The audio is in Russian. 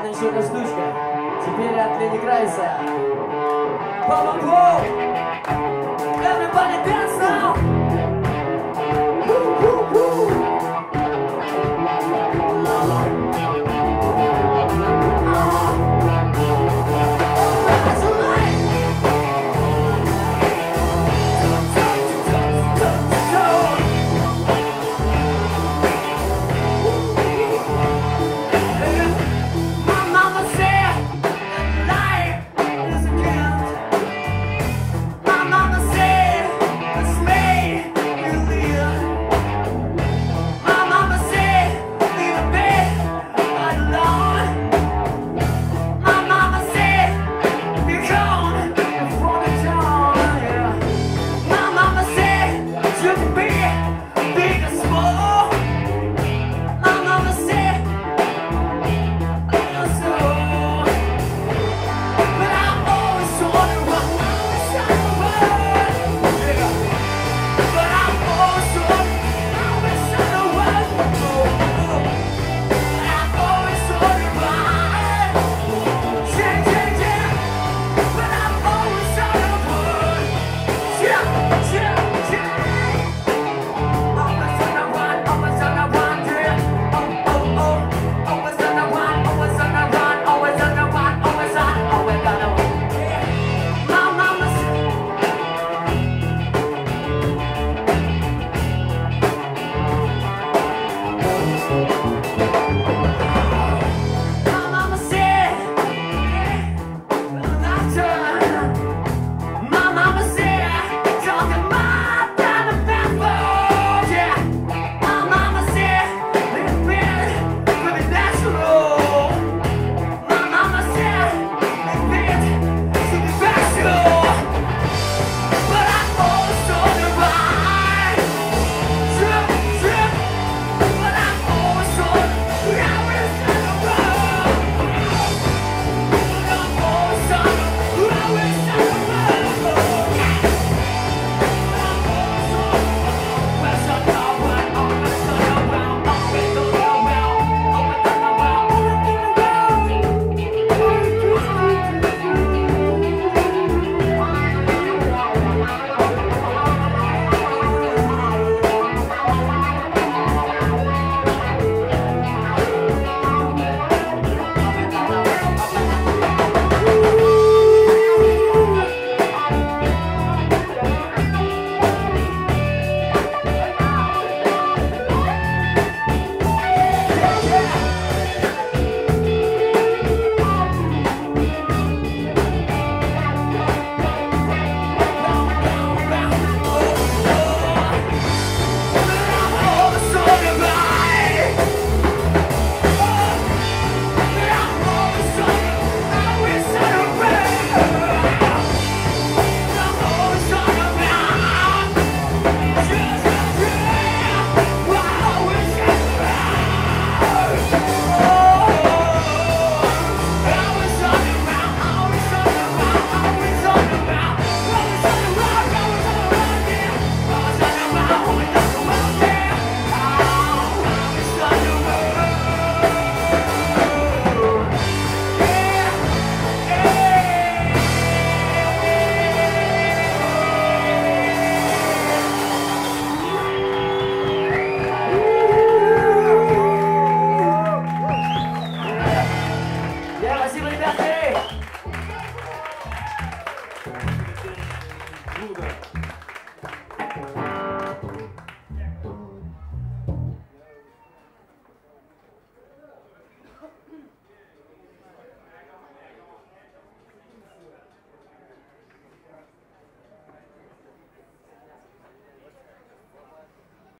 приятная еще штучка. Теперь от Лени Крайса. Папа Everybody dance!